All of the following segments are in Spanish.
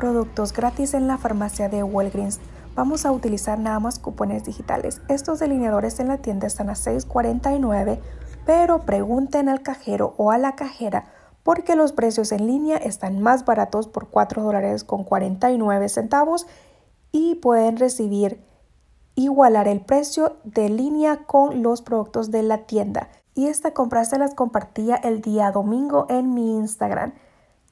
Productos gratis en la farmacia de Walgreens. Vamos a utilizar nada más cupones digitales. Estos delineadores en la tienda están a $6.49, pero pregunten al cajero o a la cajera porque los precios en línea están más baratos por 4 dólares con 49 centavos y pueden recibir igualar el precio de línea con los productos de la tienda. Y esta compra se las compartía el día domingo en mi Instagram.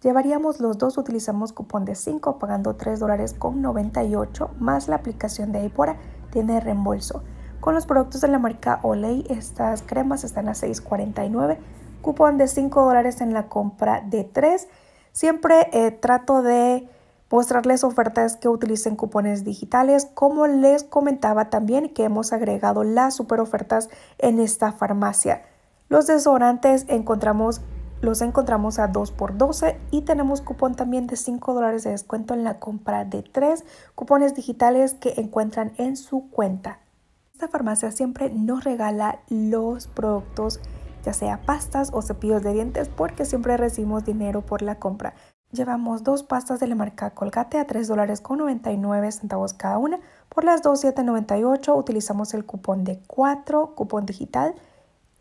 Llevaríamos los dos, utilizamos cupón de 5 pagando 3 dólares con 98 más la aplicación de Aipora tiene reembolso. Con los productos de la marca Olay estas cremas están a 6.49, cupón de 5 dólares en la compra de 3. Siempre eh, trato de mostrarles ofertas que utilicen cupones digitales, como les comentaba también que hemos agregado las super ofertas en esta farmacia. Los desodorantes encontramos los encontramos a 2 por 12 y tenemos cupón también de 5 dólares de descuento en la compra de 3 cupones digitales que encuentran en su cuenta. Esta farmacia siempre nos regala los productos ya sea pastas o cepillos de dientes porque siempre recibimos dinero por la compra. Llevamos dos pastas de la marca Colgate a 3 dólares con 99 centavos cada una. Por las 2,798 utilizamos el cupón de 4, cupón digital,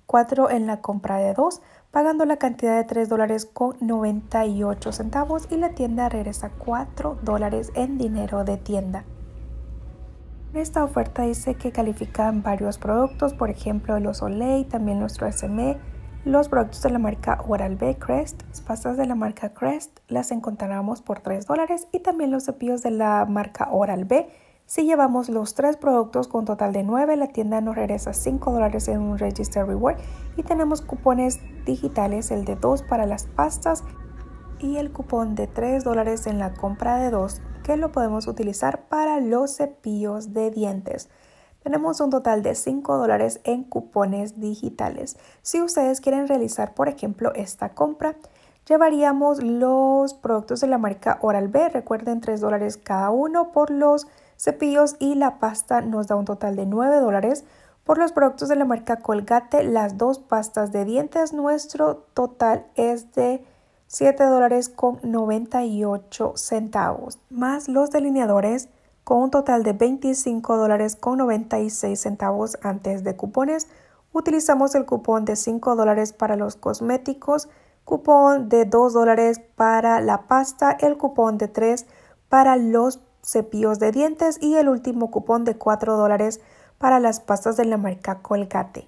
4 en la compra de 2 pagando la cantidad de 3 dólares con 98 centavos y la tienda regresa 4 dólares en dinero de tienda. Esta oferta dice que califican varios productos, por ejemplo los Olay, también nuestro SME, los productos de la marca Oral-B Crest, las pastas de la marca Crest las encontramos por 3 dólares y también los cepillos de la marca Oral-B si llevamos los tres productos con total de 9, la tienda nos regresa 5 dólares en un Register Reward y tenemos cupones digitales, el de 2 para las pastas y el cupón de 3 dólares en la compra de 2 que lo podemos utilizar para los cepillos de dientes. Tenemos un total de 5 dólares en cupones digitales. Si ustedes quieren realizar, por ejemplo, esta compra, llevaríamos los productos de la marca Oral-B, recuerden 3 dólares cada uno por los cepillos y la pasta nos da un total de 9 dólares. Por los productos de la marca Colgate, las dos pastas de dientes, nuestro total es de 7 dólares con 98 centavos, más los delineadores con un total de 25 dólares con 96 centavos antes de cupones. Utilizamos el cupón de 5 dólares para los cosméticos, cupón de 2 dólares para la pasta, el cupón de 3 para los cepillos de dientes y el último cupón de 4 dólares para las pastas de la marca Colgate.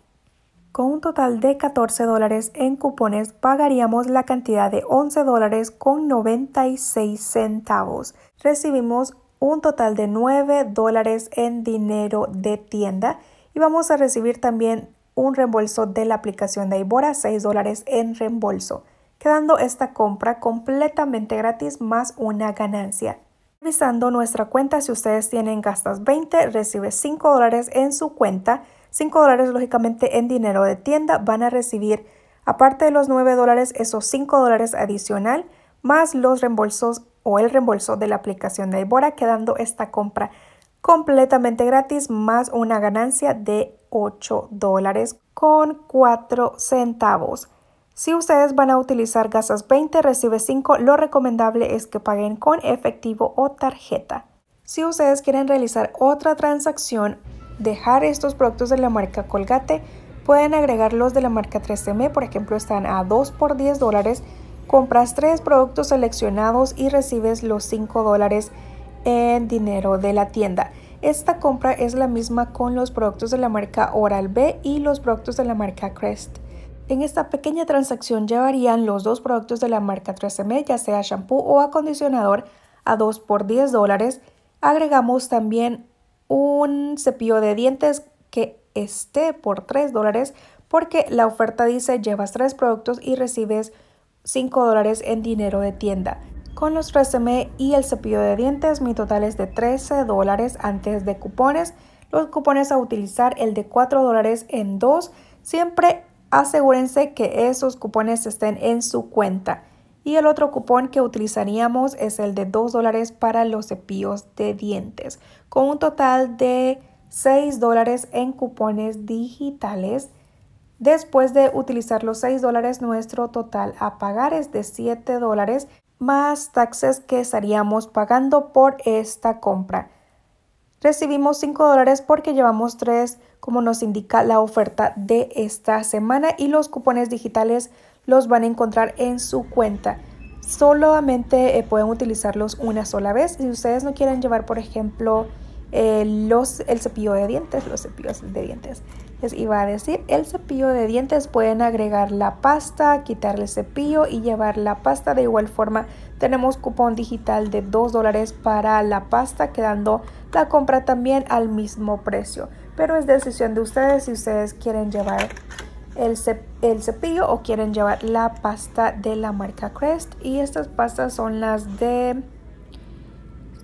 Con un total de 14 dólares en cupones pagaríamos la cantidad de 11 dólares con 96 centavos. Recibimos un total de 9 dólares en dinero de tienda y vamos a recibir también un reembolso de la aplicación de Ibora, 6 dólares en reembolso, quedando esta compra completamente gratis más una ganancia. Revisando nuestra cuenta, si ustedes tienen gastas 20, recibe 5 dólares en su cuenta. 5 dólares lógicamente en dinero de tienda. Van a recibir, aparte de los 9 dólares, esos 5 dólares adicional, más los reembolsos o el reembolso de la aplicación de Ibora, quedando esta compra completamente gratis, más una ganancia de 8 dólares con 4 centavos. Si ustedes van a utilizar gasas 20, recibe 5, lo recomendable es que paguen con efectivo o tarjeta. Si ustedes quieren realizar otra transacción, dejar estos productos de la marca Colgate, pueden agregar los de la marca 3M, por ejemplo, están a 2 por 10 dólares. Compras 3 productos seleccionados y recibes los 5 dólares en dinero de la tienda. Esta compra es la misma con los productos de la marca Oral-B y los productos de la marca Crest. En esta pequeña transacción llevarían los dos productos de la marca 3M, ya sea shampoo o acondicionador, a 2 por 10 dólares. Agregamos también un cepillo de dientes que esté por 3 dólares porque la oferta dice llevas 3 productos y recibes 5 dólares en dinero de tienda. Con los 3M y el cepillo de dientes mi total es de 13 dólares antes de cupones. Los cupones a utilizar el de 4 dólares en 2 siempre asegúrense que esos cupones estén en su cuenta. Y el otro cupón que utilizaríamos es el de 2 dólares para los cepillos de dientes, con un total de 6 dólares en cupones digitales. Después de utilizar los 6 dólares, nuestro total a pagar es de 7 dólares más taxes que estaríamos pagando por esta compra. Recibimos 5 dólares porque llevamos 3 como nos indica la oferta de esta semana y los cupones digitales los van a encontrar en su cuenta. Solamente eh, pueden utilizarlos una sola vez. Si ustedes no quieren llevar, por ejemplo, eh, los, el cepillo de dientes, los cepillos de dientes. Les iba a decir, el cepillo de dientes pueden agregar la pasta, quitarle el cepillo y llevar la pasta. De igual forma, tenemos cupón digital de 2 dólares para la pasta, quedando la compra también al mismo precio. Pero es decisión de ustedes si ustedes quieren llevar el, el cepillo o quieren llevar la pasta de la marca Crest. Y estas pastas son las de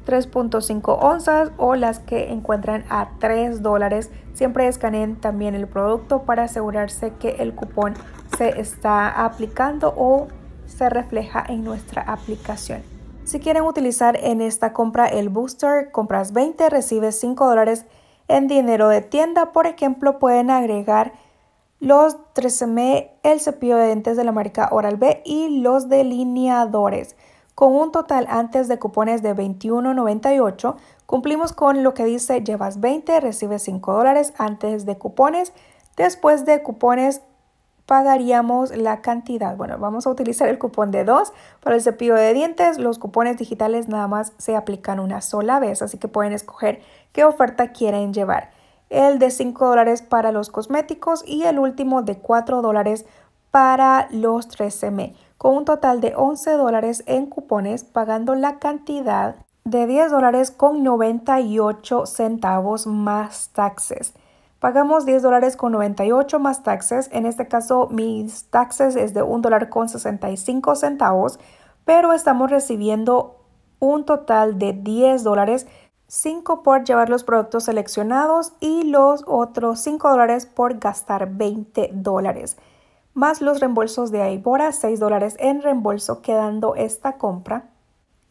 3.5 onzas o las que encuentran a 3 dólares. Siempre escaneen también el producto para asegurarse que el cupón se está aplicando o se refleja en nuestra aplicación. Si quieren utilizar en esta compra el booster, compras 20, recibes 5 dólares en dinero de tienda. Por ejemplo, pueden agregar los 13M, el cepillo de dientes de la marca Oral B y los delineadores. Con un total antes de cupones de $21.98, cumplimos con lo que dice llevas 20, recibes 5 dólares antes de cupones. Después de cupones pagaríamos la cantidad. Bueno, vamos a utilizar el cupón de 2 para el cepillo de dientes. Los cupones digitales nada más se aplican una sola vez, así que pueden escoger qué oferta quieren llevar. El de 5 dólares para los cosméticos y el último de 4 dólares para los 13M con un total de 11 dólares en cupones, pagando la cantidad de 10 dólares con 98 centavos más taxes. Pagamos 10 dólares con 98 más taxes. En este caso, mis taxes es de 1 dólar con 65 centavos, pero estamos recibiendo un total de 10 dólares 5 por llevar los productos seleccionados y los otros 5 dólares por gastar 20 dólares más los reembolsos de Aibora, 6 dólares en reembolso, quedando esta compra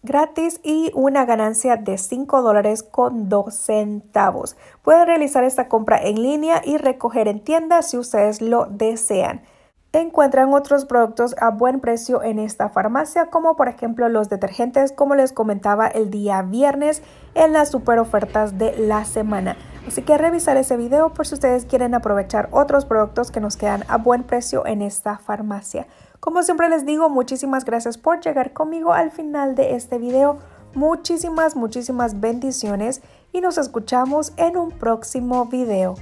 gratis y una ganancia de 5 dólares con 2 centavos. Pueden realizar esta compra en línea y recoger en tienda si ustedes lo desean. Encuentran otros productos a buen precio en esta farmacia, como por ejemplo los detergentes, como les comentaba el día viernes en las super ofertas de la semana. Así que revisar ese video por si ustedes quieren aprovechar otros productos que nos quedan a buen precio en esta farmacia. Como siempre les digo, muchísimas gracias por llegar conmigo al final de este video. Muchísimas, muchísimas bendiciones y nos escuchamos en un próximo video.